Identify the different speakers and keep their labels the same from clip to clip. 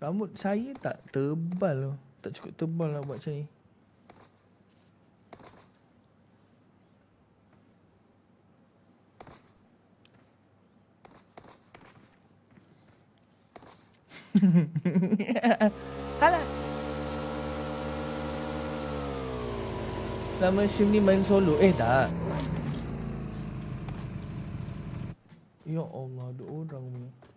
Speaker 1: Rambut saya tak tebal loh. Tak cukup tebal lah buat macam ni. Alah. Selama Shim ni main solo. Eh tak. Ya Allah, ada orang ni.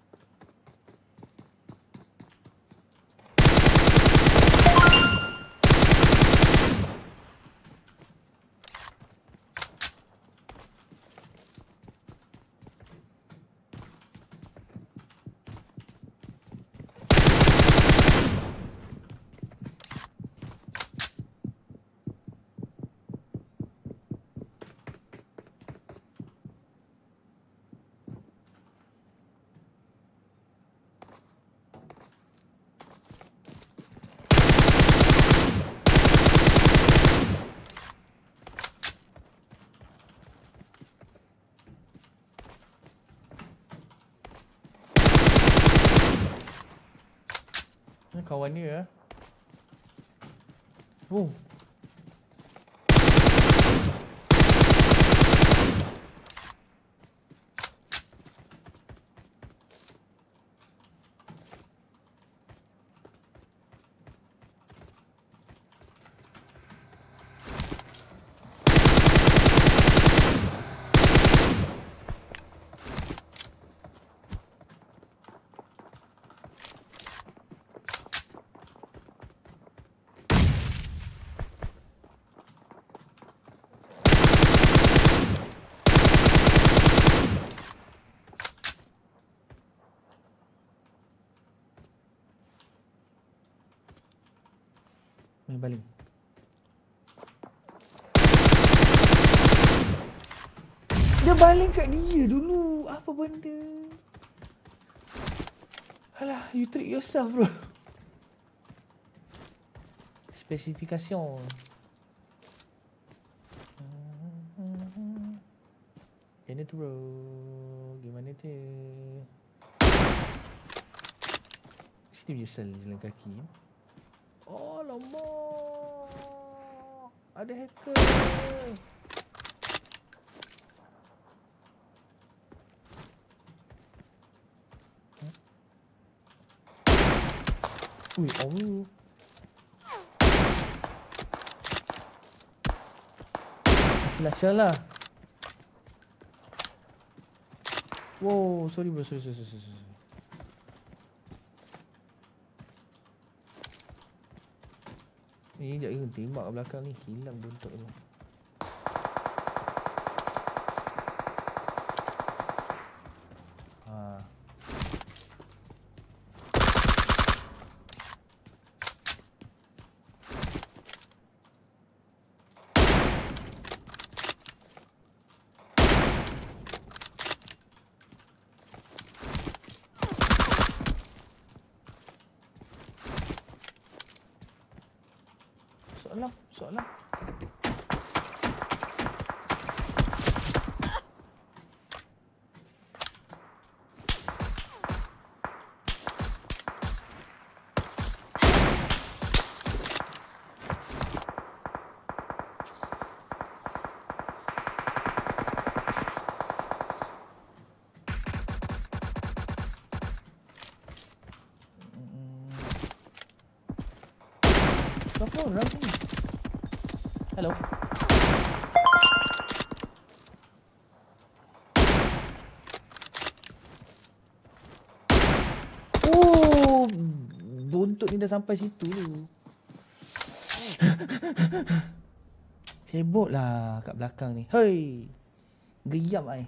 Speaker 1: Kawan dia ah. Oh. Main baling. Dia baling kat dia dulu. Apa benda? Alah, you trick yourself bro. Spesifikasi. Gimana tu bro? Gimana tu? Sini punya sel jalan kaki. Oh lama. Ada hacker. Ui, oh. Celah lah. Wow, sorry bro, sorry, sorry, sorry, sorry. Ni sekejap lagi tembak kat belakang ni Hilang buntut tu Soalan, soalan. Berapa orang ni? Hello. Oh, buntut ni dah sampai situ tu. Sibuk lah kat belakang ni. Hei. Geyam ai.